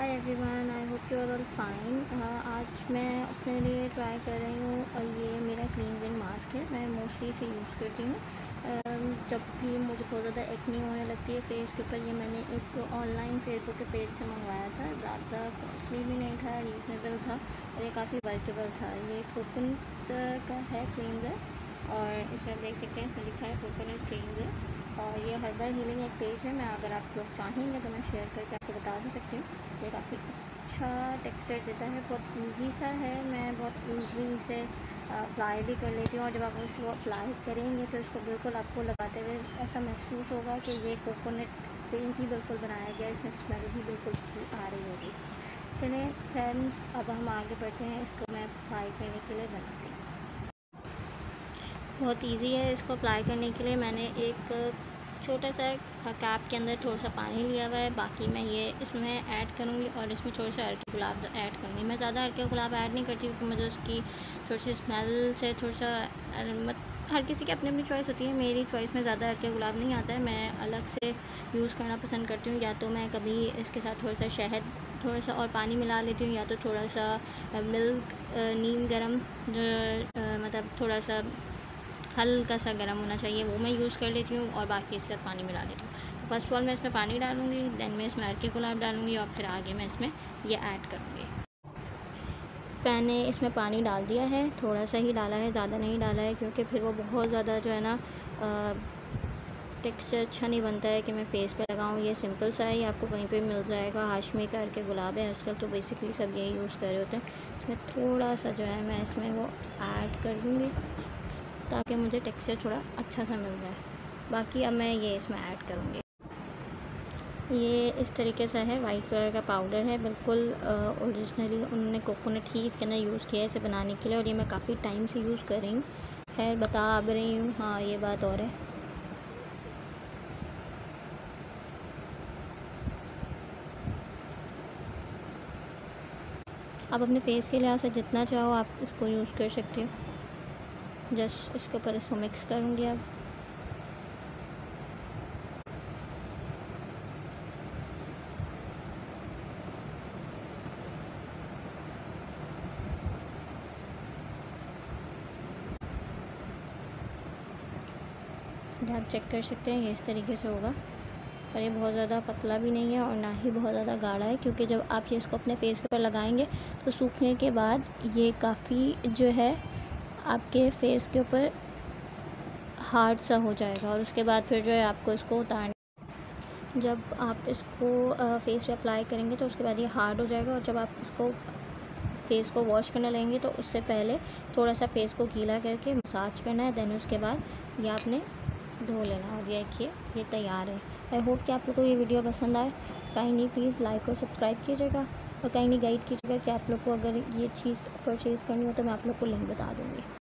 Hi everyone I hope you are all fine आज मैं अपने लिए ट्राई कर रही हूँ और ये मेरा क्लीन मास्क है। मैं मोस्टली इसे यूज़ करती हूँ। Uh, जब भी मुझे बहुत ज़्यादा एक्नी होने लगती है फेस के ऊपर ये मैंने एक ऑनलाइन फेसबुक के पेज से मंगवाया था। ज़्यादा कॉस्टली भी नहीं था रीज़नेबल था और ये काफ़ी वर्केबल था। ये कोकोनट का है क्लीनज़र और इसमें देख सकते हैं लिखा है कोकोनट क्लीनज़र और ये हर्बल हीलिंग एक पेज है। मैं अगर आप लोग चाहेंगे तो मैं शेयर करके आपको बता भी सकती हूँ। ये काफ़ी अच्छा टेक्सचर देता है। बहुत ईजी सा है। मैं बहुत ईजी इसे अप्लाई भी कर लेती हूँ। और जब आप उसको अप्लाई करेंगे तो इसको बिल्कुल आपको लगाते हुए ऐसा महसूस होगा कि ये कोकोनट से ही बिल्कुल बनाया गया इसमें स्मेल भी बिल्कुल इसकी आ रही होगी। चलें फ्रेंड्स अब हम आगे बढ़ते हैं। इसको मैं अप्लाई करने के लिए बनाती हूँ। बहुत इजी है इसको अप्लाई करने के लिए। मैंने एक छोटा सा कैप के अंदर थोड़ा सा पानी लिया हुआ है। बाकी मैं ये इसमें ऐड करूँगी और इसमें थोड़ा सा हरके गुलाब ऐड करूँगी। मैं ज़्यादा हरके गुलाब ऐड नहीं करती क्योंकि मुझे उसकी थोड़ी सी स्मेल से थोड़ा सा मत, हर किसी की अपनी अपनी चॉइस होती है। मेरी चॉइस में ज़्यादा हरके गुलाब नहीं आता है। मैं अलग से यूज़ करना पसंद करती हूँ। या तो मैं कभी इसके साथ थोड़ा सा शहद, थोड़ा सा और पानी मिला लेती हूँ। या तो थोड़ा सा मिल्क नीम गरम मतलब थोड़ा सा हल्का सा गर्म होना चाहिए, वो मैं यूज़ कर लेती हूँ और बाकी इसके साथ पानी मिला लेती हूँ। फ़र्स्ट ऑफ़ ऑल मैं इसमें पानी डालूँगी, देन मैं इसमें अर्के गुलाब डालूँगी और फिर आगे मैं इसमें ये ऐड करूँगी। मैंने इसमें पानी डाल दिया है, थोड़ा सा ही डाला है, ज़्यादा नहीं डाला है क्योंकि फिर वो बहुत ज़्यादा जो है ना टेक्सचर अच्छा नहीं बनता है कि मैं फेस पे लगाऊँ, ये सिंपल सा है, ये आपको कहीं पे मिल जाएगा। हाशमी करके गुलाब है आजकल तो बेसिकली सब यही यूज़ कर रहे होते हैं। इसमें थोड़ा सा जो है मैं इसमें वो ऐड कर दूँगी। ताकि मुझे टेक्सचर थोड़ा अच्छा सा मिल जाए। बाकी अब मैं ये इसमें ऐड करूँगी। ये इस तरीके से है वाइट कलर का पाउडर है। बिल्कुल ओरिजिनली उन्होंने कोकोनट ही इसके अंदर यूज़ किया है इसे बनाने के लिए और ये मैं काफ़ी टाइम से यूज़ कर रही हूँ। खैर, बता अब रही हूँ। हाँ ये बात और है। आप अपने फेस के लिहाज से जितना चाहो आप इसको यूज़ कर सकते हो। जस्ट इसके ऊपर इसको मिक्स करूँगी अब। आप चेक कर सकते हैं, ये इस तरीके से होगा। और ये बहुत ज़्यादा पतला भी नहीं है और ना ही बहुत ज़्यादा गाढ़ा है, क्योंकि जब आप ये इसको अपने फेस पर लगाएँगे तो सूखने के बाद ये काफ़ी जो है आपके फेस के ऊपर हार्ड सा हो जाएगा और उसके बाद फिर जो है आपको इसको उतारना जब आप इसको फेस पे अप्लाई करेंगे तो उसके बाद ये हार्ड हो जाएगा और जब आप इसको फेस को वॉश करने लगेंगे तो उससे पहले थोड़ा सा फेस को गीला करके मसाज करना है देन उसके बाद ये आपने धो लेना और ये देखिए, ये तैयार है। आई होप कि आप लोग को ये वीडियो पसंद आए। कहीं नहीं प्लीज़ लाइक और सब्सक्राइब कीजिएगा और कहीं नहीं गाइड कीजिएगा कि आप लोग को अगर ये चीज़ परचेज़ करनी हो तो मैं आप लोग को लिंक बता दूँगी।